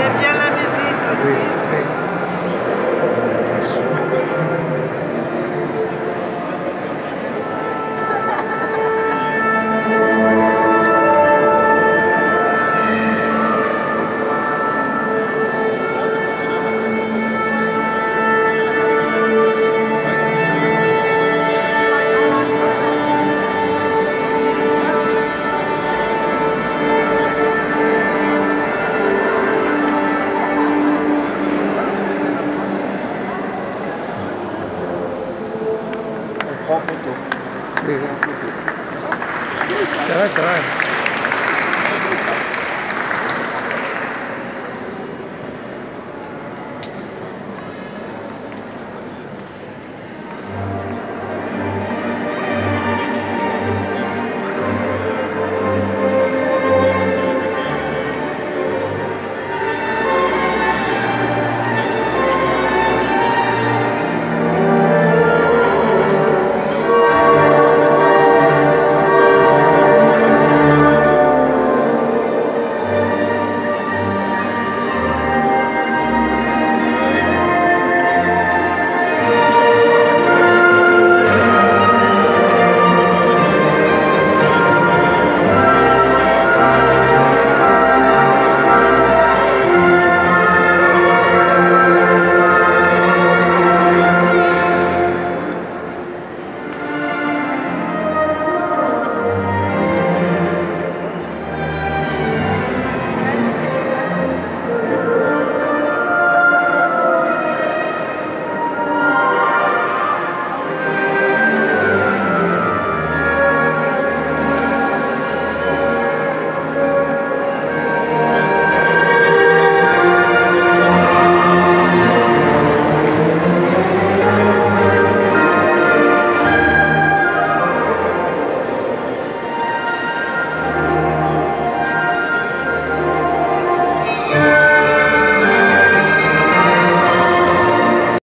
De Bialamizico, sí. 不哭这个不哭起来起来